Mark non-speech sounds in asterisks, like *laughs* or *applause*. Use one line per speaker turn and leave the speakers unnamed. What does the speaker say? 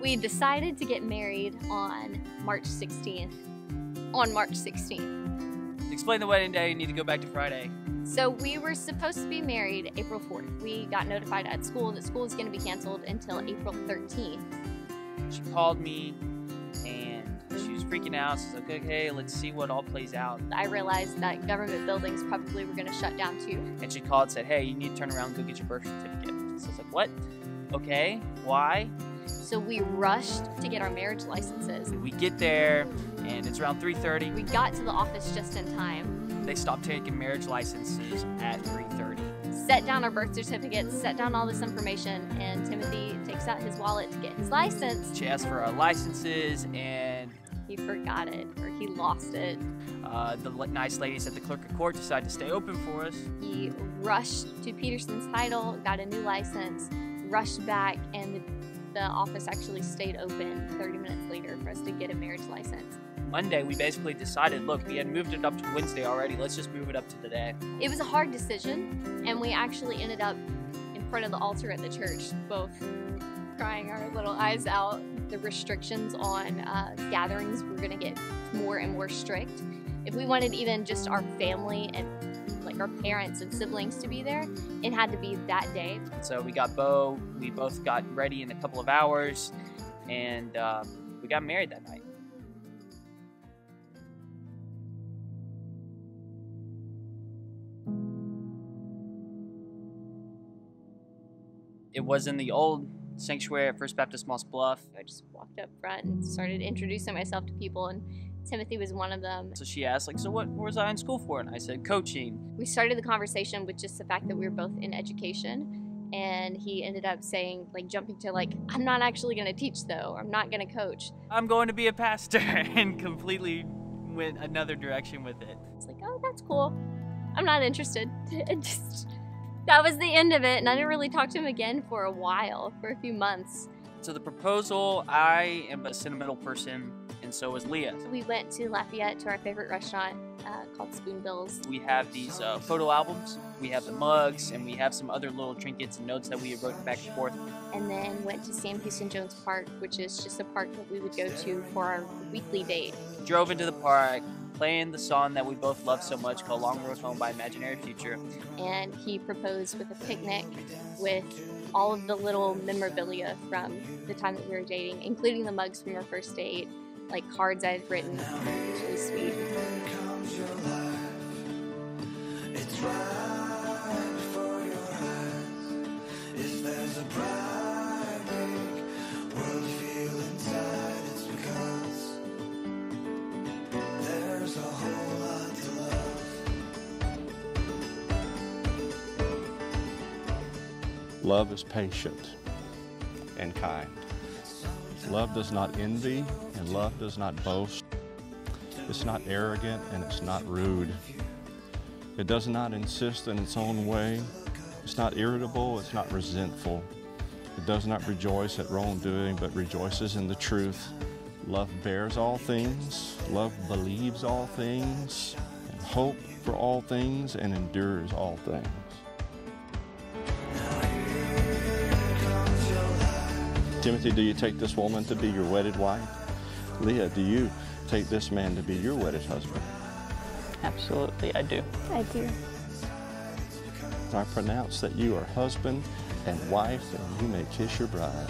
We decided to get married on March 16th. On March 16th.
Explain the wedding day. You need to go back to Friday.
So we were supposed to be married April 4th. We got notified at school that school is going to be canceled until April 13th.
She called me and she was freaking out. She's like, okay, let's see what all plays out.
I realized that government buildings probably were going to shut down too.
And she called and said, hey, you need to turn around and go get your birth certificate. So I was like, what? Okay, why?
So we rushed to get our marriage licenses.
We get there and it's around 3.30.
We got to the office just in time.
They stopped taking marriage licenses at 3.30.
Set down our birth certificates, set down all this information, and Timothy takes out his wallet to get his license.
She asked for our licenses and
He forgot it or he lost it.
uh, the nice ladies at the clerk of court decided to stay open for us.
He rushed to Peterson's title, got a new license, rushed back, and the, the office actually stayed open 30 minutes later for us to get a marriage license.
Monday, we basically decided, look, we had moved it up to Wednesday already. Let's just move it up to today.
It was a hard decision, and we actually ended up in front of the altar at the church, both crying our little eyes out. The restrictions on uh, gatherings were going to get more and more strict. If we wanted even just our family and our parents and siblings to be there, it had to be that day.
So we got Bo. We both got ready in a couple of hours, and um, we got married that night. It was in the old sanctuary at First Baptist Moss Bluff.
I just walked up front and started introducing myself to people, and Timothy was one of them.
So she asked, like, so what was I in school for? And I said, coaching.
We started the conversation with just the fact that we were both in education, and he ended up saying, like, jumping to, like, I'm not actually going to teach though, I'm not going to coach.
I'm going to be a pastor, *laughs* and completely went another direction with it.
It's like, oh, that's cool. I'm not interested. *laughs* And just that was the end of it, and I didn't really talk to him again for a while, for a few months.
So the proposal, I am a sentimental person, and so was
Leigha. We went to Lafayette to our favorite restaurant uh, called Spoonbills.
We have these uh, photo albums, we have the mugs, and we have some other little trinkets and notes that we written back and forth.
and then went to Sam Houston Jones Park, which is just a park that we would go to for our weekly date.
Drove into the park, playing the song that we both love so much called Long Road Home by Imaginary Future.
And he proposed with a picnic with all of the little memorabilia from the time that we were dating, including the mugs from our first date, like cards I had written. It was really sweet.
It's right before your eyes. If there's a bright big world you feel inside, it's because there's a whole lot to love.
Love is patient and kind. Love does not envy, and love does not boast. It's not arrogant, and it's not rude. It does not insist in its own way. It's not irritable, it's not resentful. It does not rejoice at wrongdoing, but rejoices in the truth. Love bears all things, love believes all things, and hope for all things, and endures all things. Timothy, do you take this woman to be your wedded wife? Leigha, do you take this man to be your wedded husband?
Absolutely, I do.
I do.
I pronounce that you are husband and wife, and you may kiss your bride.